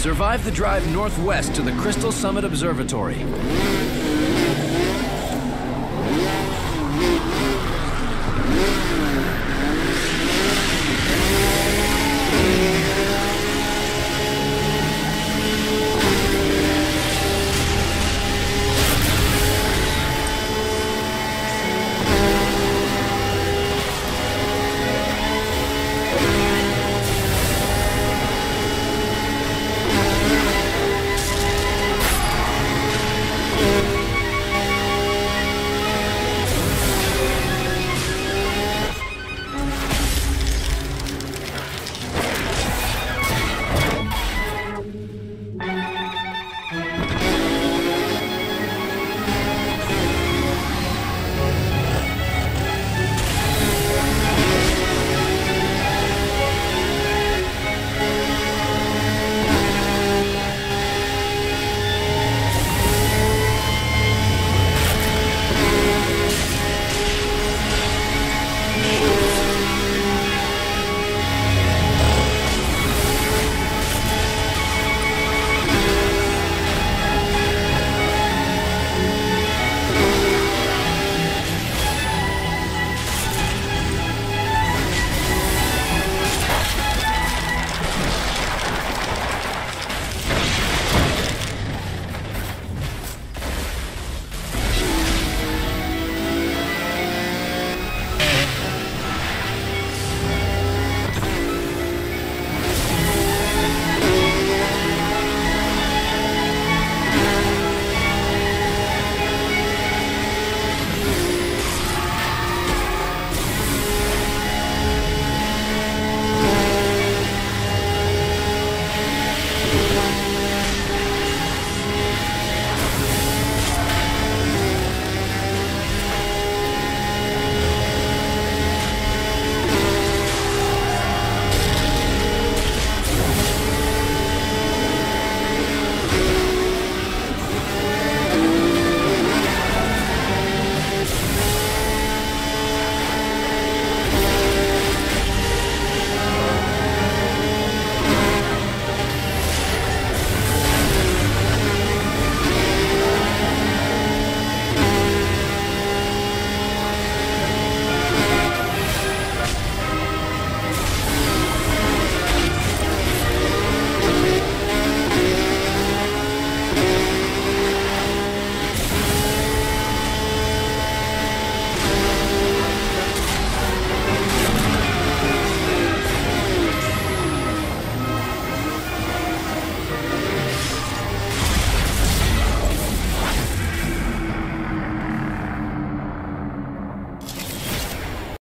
Survive the drive northwest to the Crystal Summit Observatory.